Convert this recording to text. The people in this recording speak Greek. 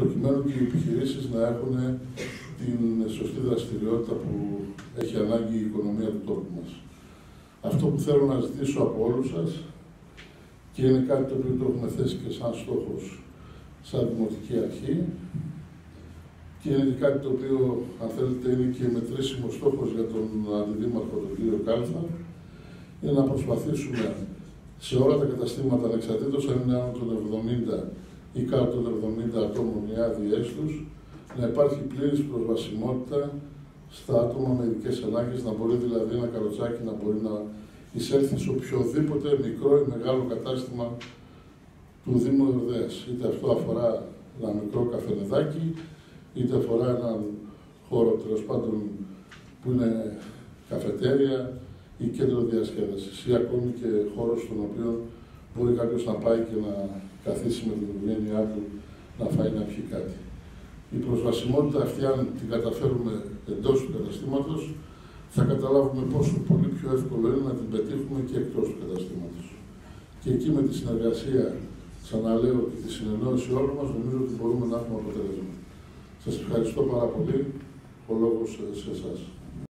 προκειμένου και οι επιχειρήσεις να έχουν την σωστή δραστηριότητα που έχει ανάγκη η οικονομία του τόπου μας. Αυτό που θέλω να ζητήσω από όλους σας και είναι κάτι το οποίο το έχουμε θέσει και σαν στόχος σαν Δημοτική Αρχή και είναι κάτι το οποίο, αν θέλετε, είναι και μετρήσιμο στόχος για τον Αντιδήμαρχο, τον κύριο Κάλφα, είναι να προσπαθήσουμε σε όλα τα καταστήματα, ανεξαρτήτως αν είναι άνω των 70 ή κάτω των 70 ατόμων οι άδειές τους, να υπάρχει πλήρης προσβασιμότητα στα άτομα με ειδικές ανάγκες, να μπορεί δηλαδή ένα καροτσάκι να μπορεί να εισέλθει σε οποιοδήποτε μικρό ή μεγάλο κατάστημα του Δήμου Ορδέας. Είτε αυτό αφορά ένα μικρό καφενεδάκι, είτε αφορά έναν χώρο τέλος πάντων που είναι καφετέρια ή κέντρο διασκέδασης ή ακόμη και χώρος στον οποίο μπορεί κάποιος να πάει και να καθίσει με την οικογένειά του να φάει να πιει κάτι. Η προσβασιμότητα αυτή, αν την καταφέρουμε εντός του καταστήματος, θα καταλάβουμε πόσο πολύ πιο εύκολο είναι να την πετύχουμε και εκτός του καταστήματος. Και εκεί με τη συνεργασία, ξαναλέω, και τη συνεννόηση όλων μας, νομίζω ότι μπορούμε να έχουμε αποτέλεσμα. Σας ευχαριστώ πάρα πολύ. Ο λόγος σε εσάς.